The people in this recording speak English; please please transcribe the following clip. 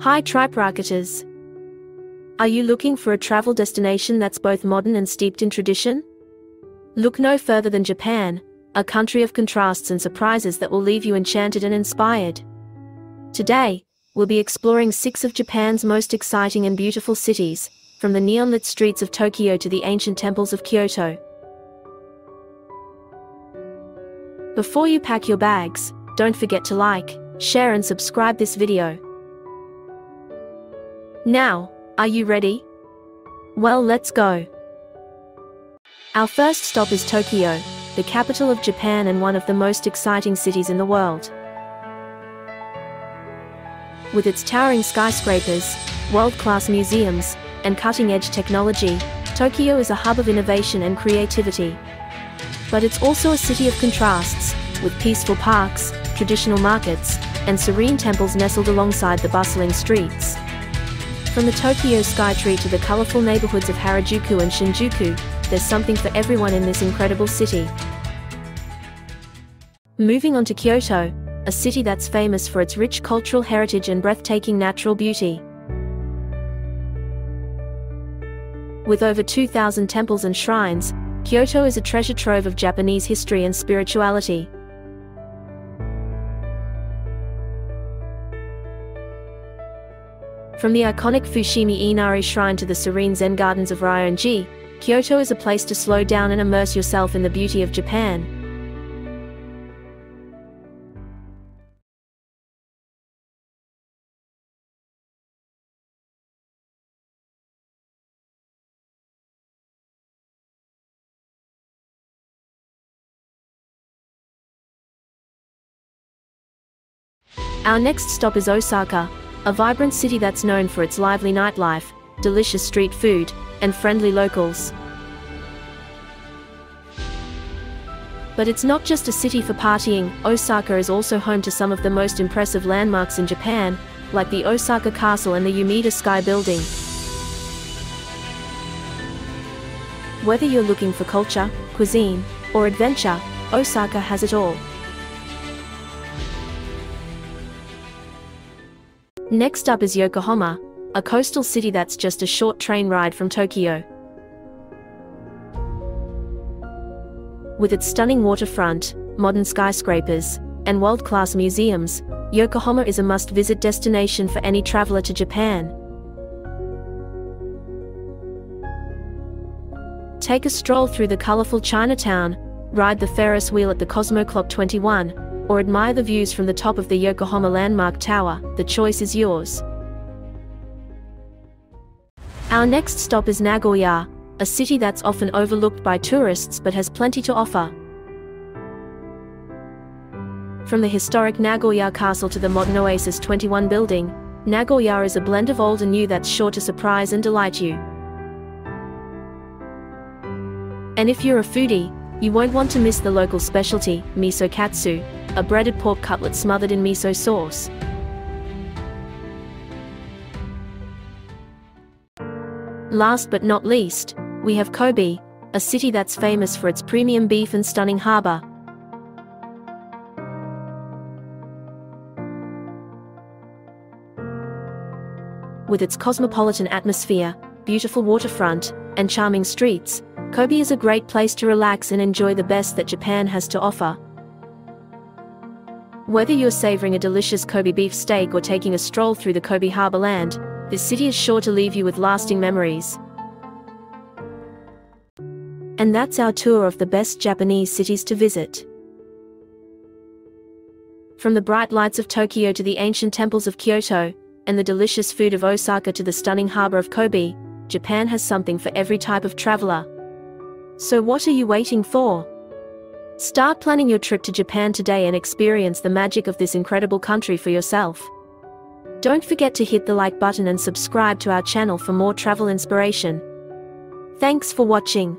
Hi Trip Rocketers. Are you looking for a travel destination that's both modern and steeped in tradition? Look no further than Japan, a country of contrasts and surprises that will leave you enchanted and inspired. Today, we'll be exploring six of Japan's most exciting and beautiful cities, from the neon-lit streets of Tokyo to the ancient temples of Kyoto. Before you pack your bags, don't forget to like, share and subscribe this video. Now, are you ready? Well let's go. Our first stop is Tokyo, the capital of Japan and one of the most exciting cities in the world. With its towering skyscrapers, world-class museums, and cutting-edge technology, Tokyo is a hub of innovation and creativity. But it's also a city of contrasts, with peaceful parks, traditional markets, and serene temples nestled alongside the bustling streets. From the Tokyo Skytree to the colorful neighborhoods of Harajuku and Shinjuku, there's something for everyone in this incredible city. Moving on to Kyoto, a city that's famous for its rich cultural heritage and breathtaking natural beauty. With over 2,000 temples and shrines, Kyoto is a treasure trove of Japanese history and spirituality. From the iconic Fushimi Inari Shrine to the serene Zen gardens of Ryoanji, Kyoto is a place to slow down and immerse yourself in the beauty of Japan. Our next stop is Osaka, a vibrant city that's known for its lively nightlife, delicious street food, and friendly locals. But it's not just a city for partying, Osaka is also home to some of the most impressive landmarks in Japan, like the Osaka Castle and the Umeda Sky Building. Whether you're looking for culture, cuisine, or adventure, Osaka has it all. Next up is Yokohama, a coastal city that's just a short train ride from Tokyo. With its stunning waterfront, modern skyscrapers, and world-class museums, Yokohama is a must-visit destination for any traveler to Japan. Take a stroll through the colorful Chinatown, ride the Ferris wheel at the Cosmo Clock 21, or admire the views from the top of the Yokohama Landmark Tower, the choice is yours. Our next stop is Nagoya, a city that's often overlooked by tourists but has plenty to offer. From the historic Nagoya Castle to the modern Oasis 21 building, Nagoya is a blend of old and new that's sure to surprise and delight you. And if you're a foodie, you won't want to miss the local specialty, miso katsu, a breaded pork cutlet smothered in miso sauce. Last but not least, we have Kobe, a city that's famous for its premium beef and stunning harbor. With its cosmopolitan atmosphere, beautiful waterfront, and charming streets, Kobe is a great place to relax and enjoy the best that Japan has to offer. Whether you're savoring a delicious Kobe beef steak or taking a stroll through the Kobe Harborland, this city is sure to leave you with lasting memories. And that's our tour of the best Japanese cities to visit. From the bright lights of Tokyo to the ancient temples of Kyoto, and the delicious food of Osaka to the stunning harbor of Kobe, Japan has something for every type of traveler. So what are you waiting for? Start planning your trip to Japan today and experience the magic of this incredible country for yourself. Don't forget to hit the like button and subscribe to our channel for more travel inspiration. Thanks for watching.